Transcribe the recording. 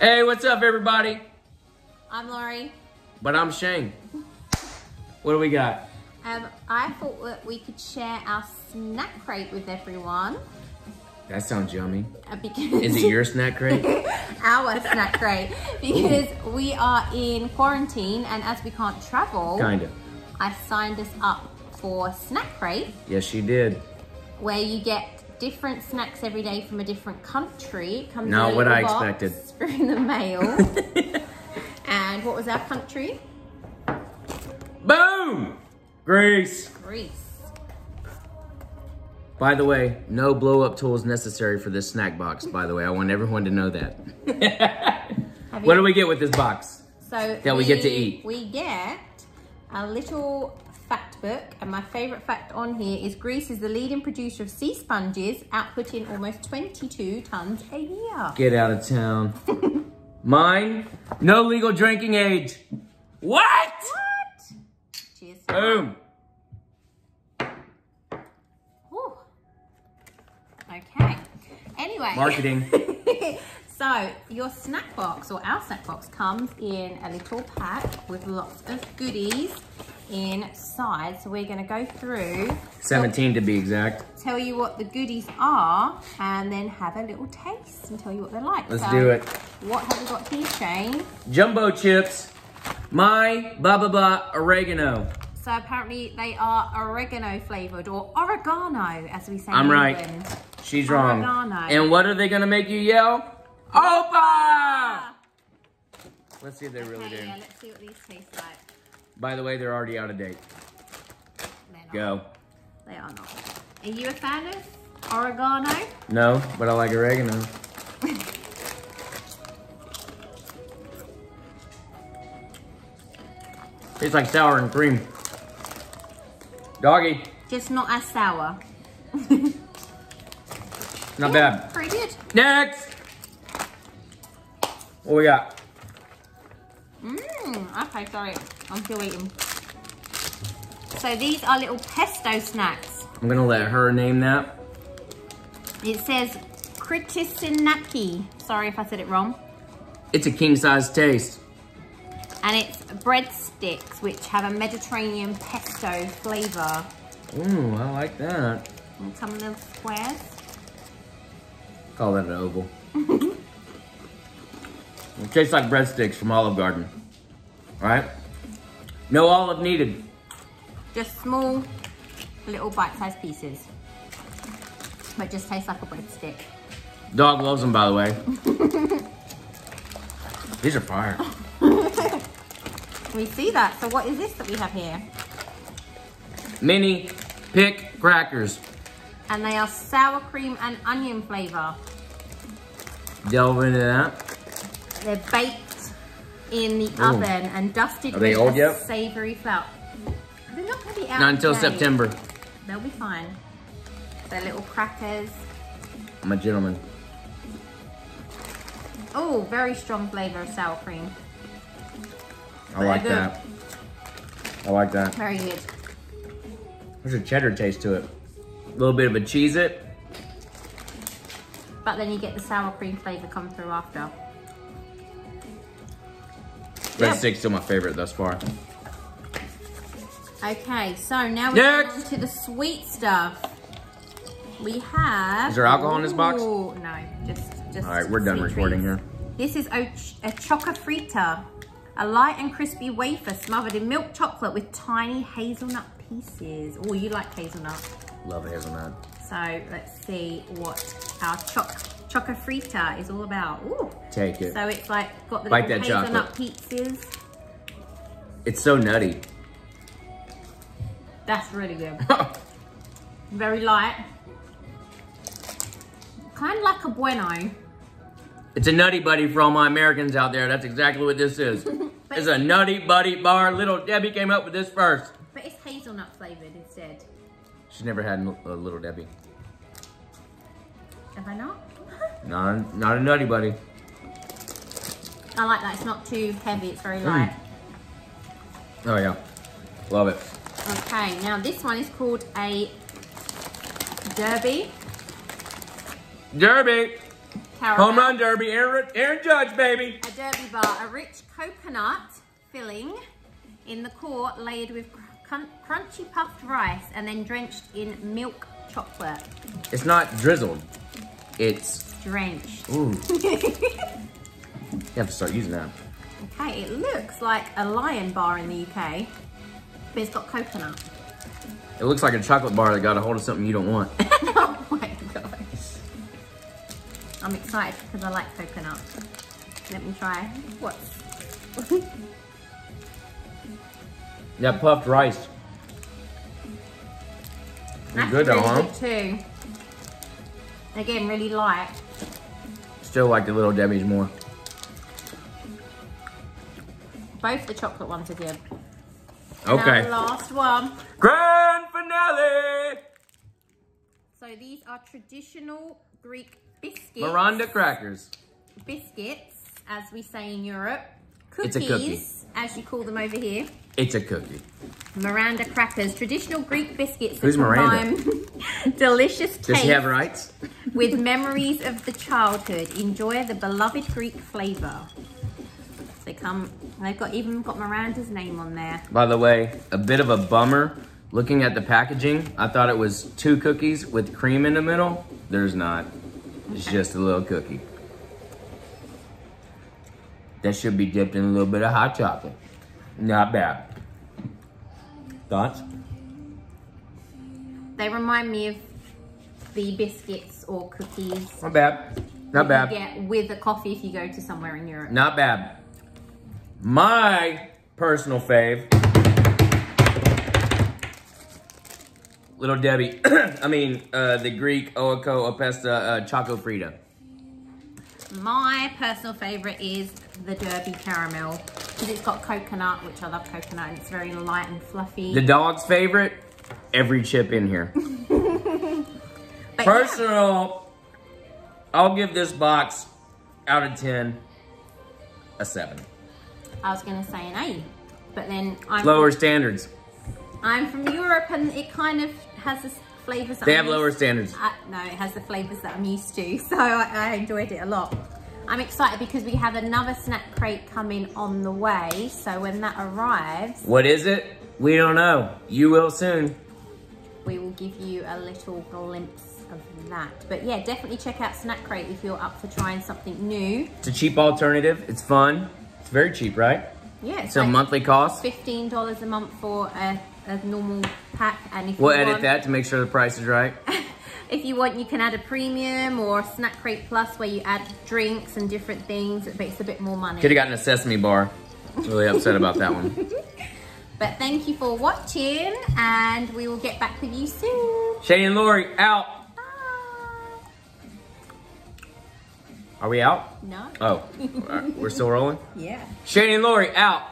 Hey, what's up, everybody? I'm Laurie. But I'm Shane. What do we got? Um, I thought that we could share our snack crate with everyone. That sounds yummy. uh, Is it your snack crate? our snack crate? Because we are in quarantine and as we can't travel, Kinda. I signed us up for snack crate Yes, she did. where you get different snacks every day from a different country. It comes Not what I expected. through the mail. and what was our country? Boom! Greece. Greece. By the way, no blow up tools necessary for this snack box, by the way. I want everyone to know that. What do we get with this box? So That we get to eat. We get a little book, and my favorite fact on here is Greece is the leading producer of sea sponges, outputting almost 22 tons a year. Get out of town. Mine, no legal drinking age. What? What? Cheers. Boom. Whew. Okay. Anyway. Marketing. so your snack box or our snack box comes in a little pack with lots of goodies inside. So we're going to go through 17 to be exact. tell you what the goodies are and then have a little taste and tell you what they're like. Let's So, do it. What have we got here, Shane? Jumbo chips. My blah blah blah oregano. So apparently they are oregano flavored or oregano as we say I'm in right. England. She's wrong. Oregano. And what are they gonna make you yell? Opa! Let's see if they really Okay, do. yeah, let's see what these taste like. By the way, they're already out of date. Go. They are not. Are you a fan of oregano? No, but I like oregano. Tastes like sour and cream. Doggy, Just not as sour. not Yeah, bad. Pretty good. Next! What we got? Mmm, okay, sorry. I'm still eating. So these are little pesto snacks. I'm gonna let her name that. It says Kritisinaki. Sorry if I said it wrong. It's a king size taste. And it's breadsticks, which have a Mediterranean pesto flavor. Ooh, I like that. And come in little squares. Call that an oval. it tastes like breadsticks from Olive Garden. Alright? No olive needed. Just small, little bite-sized pieces. But just tastes like a breadstick. Dog loves them, by the way. These are fire. We see that. So what is this that we have here? Mini pick crackers. And they are sour cream and onion flavor. Delve into that. They're baked in the Ooh. oven and dusted Are they with old a yet? savory flour. They're not going to be out Not until today. September. They'll be fine. They're little crackers. I'm a gentleman. Oh, very strong flavor of sour cream. I like good. that. I like that. Very good. There's a cheddar taste to it. A little bit of a Cheez-It. But then you get the sour cream flavor come through after. Breadstick's still my favorite thus far. Okay, so now we're going Next. on to the sweet stuff. We have. Is there alcohol in this box? No, just just. All right, we're done recording treats. here. This is a, a Chocofreta, a light and crispy wafer smothered in milk chocolate with tiny hazelnut pieces. Oh, you like hazelnut. Love hazelnut. So let's see what our choc Chocofreta is all about. Ooh. Take it. So it's like got the Like little that hazelnut chocolate. pieces. It's so nutty. That's really good. Very light. Kind of like a bueno. It's a nutty buddy for all my Americans out there. That's exactly what this is. it's a nutty buddy bar. Little Debbie came up with this first. But it's hazelnut flavored instead. She's never had a little Debbie. Have I not? Not a, not a nutty buddy. I like that. It's not too heavy. It's very mm. light. Oh yeah, love it. Okay, now this one is called a derby. Derby. caramel. Home run derby, Aaron, Aaron Judge, baby. A derby bar, a rich coconut filling in the core layered with cr- crunchy puffed rice and then drenched in milk chocolate. It's not drizzled. It's, Drenched. ooh. you have to start using that. Okay, it looks like a lion bar in the UK, but it's got coconut. It looks like a chocolate bar that got a hold of something you don't want. oh my gosh. I'm excited because I like coconut. Let me try. What's that puffed rice. That's good though, huh? good too. Again, really light. Still like the little Debbie's more. Both the chocolate ones are good. And Okay. last one. Grand finale! So these are traditional Greek biscuits. Miranda crackers. Biscuits, as we say in Europe. It's a cookie. as you call them over here. It's a cookie. Miranda crackers, traditional Greek biscuits Who's Miranda? delicious Does he have rights? with memories of the childhood. Enjoy the beloved Greek flavour. They come. They've got even got Miranda's name on there. By the way, a bit of a bummer. Looking at the packaging, I thought it was two cookies with cream in the middle. There's not. It's just a little cookie. That should be dipped in a little bit of hot chocolate. Not bad. Thoughts? They remind me of the biscuits or cookies Not bad. Not bad. get with a coffee if you go to somewhere in Europe. Not bad. My personal fave. Little Debbie. I mean, uh, the Greek Oako Opesta uh, Chocofreta. My personal favourite is the Derby caramel because it's got coconut, which I love coconut, and it's very light and fluffy. The dog's favorite, every chip in here. But yeah, Personal, I'll give this box out of 10 a 7. I was going to say an A, but then I'm Lower standards. I'm from Europe and it kind of has the flavours that They I'm have lower standards. Uh, no, it has the flavours that I'm used to, so I, I enjoyed it a lot. I'm excited because we have another snack crate coming on the way, so when that arrives, What is it? We don't know. You will soon. we will give you a little glimpse of that. But yeah, definitely check out Snack Crate if you're up for trying something new. It's a cheap alternative. It's fun. It's very cheap, right? Yeah, it's a like monthly cost. $15 a month for a, a normal pack, and if We'll edit want, that to make sure the price is right. If you want, you can add a premium or Snack Crate Plus where you add drinks and different things, It makes a bit more money. Could have gotten a sesame bar. Really upset about that one. But thank you for watching, and we will get back with you soon. Shane and Lori out. Bye. Are we out? No? Oh, we're still rolling. Yeah. Shane and Lori out.